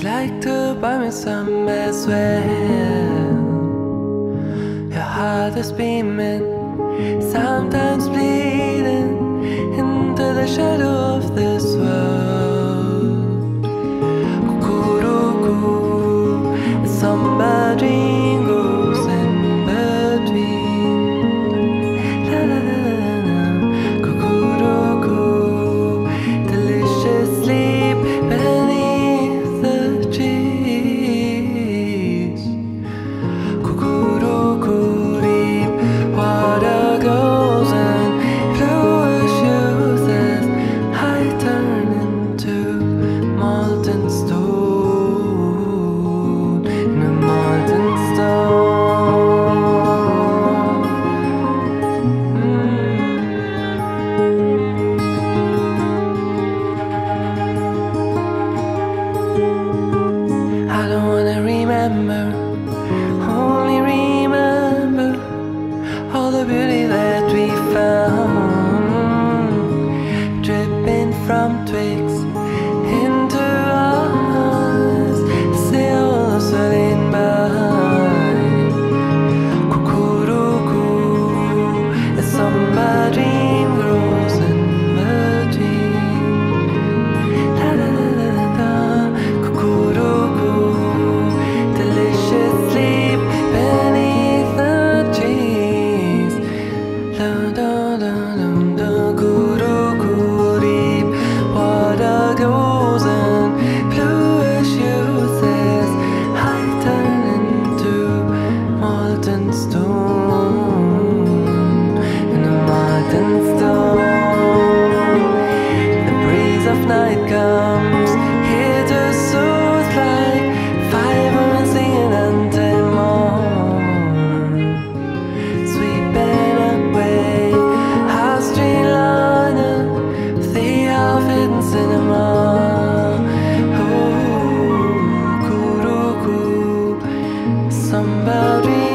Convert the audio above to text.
I'd like to buy me some as well. Your heart is beaming, sometimes bleeding. Remember. cloudy